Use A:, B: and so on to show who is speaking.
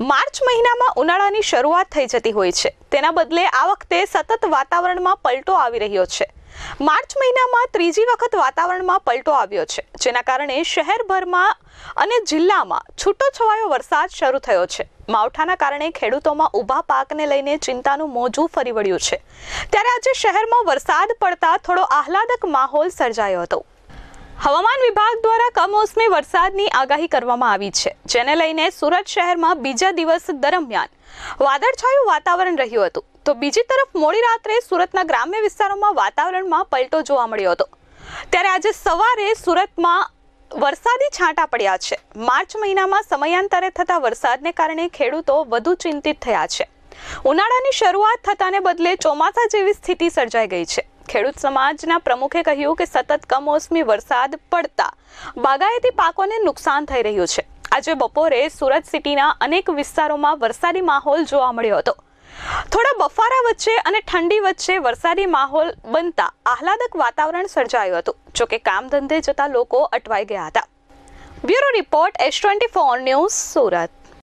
A: March મહિનામાં ઉનાળાની શરૂઆત થઈ જતી હોય છે. તેના બદલે આ વખતે સતત વાતાવરણમાં પલટો આવી રહ્યો છે. માર્ચ મહિનામાં ત્રીજી વખત વાતાવરણમાં પલટો આવ્યો છે, જેના કારણે શહેરભરમાં અને જિલ્લામાં છૂટોછવાયો વરસાદ શરૂ થયો છે. માવઠાના કારણે ખેડૂતોમાં ઊભા પાકને લઈને ચિંતાનું મોજું ફરી વળ્યું છે. ત્યારે આજે શહેરમાં વરસાદ પડતા થોડો આહલાદક માહોલ સર્જાયો હતો. હવામાન વિભાગ દ્વારા કમોસમી વરસાદની આગાહી કરવામાં આવી છે, જેને લઈને સુરત શહેરમાં બીજા દિવસ દરમિયાન વાદળછાયું વાતાવરણ રહ્યું હતું. તો બીજી તરફ મોડી રાત્રે સુરતના ગ્રામ્ય વિસ્તારોમાં વાતાવરણમાં પલટો જોવા મળ્યો હતો. ત્યારે આજે સવારે સુરતમાં વરસાદી છાંટા પડ્યા છે. માર્ચ મહિનામાં સમયાંતરે થતા વરસાદને કારણે ખેડૂતો વધુ ચિંતિત થયા છે. ઉનાળાની શરૂઆત થતાને બદલે ચોમાસા જેવી સ્થિતિ સર્જાઈ ગઈ છે. ખેડૂત સમાજના પ્રમુખે કહ્યું કે સતત કમોસમી વરસાદ પડતા બાગાયતી પાકોને નુકસાન થઈ રહ્યું છે. આજે બપોરે સુરત સિટીના અનેક વિસ્તારોમાં વરસાદી માહોલ જોવા મળ્યો હતો. થોડા બફારા વચ્ચે અને ઠંડી વચ્ચે વરસાદી માહોલ બનતા આહલાદક વાતાવરણ સર્જાયું હતું, જોકે કામ ધંધે જતા લોકો અટવાઈ ગયા હતા. Bureau report S twenty four news Surat.